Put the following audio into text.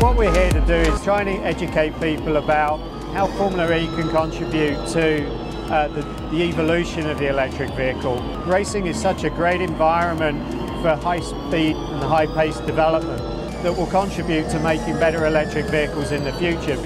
What we're here to do is try to educate people about how Formula E can contribute to uh, the, the evolution of the electric vehicle. Racing is such a great environment for high speed and high paced development that will contribute to making better electric vehicles in the future.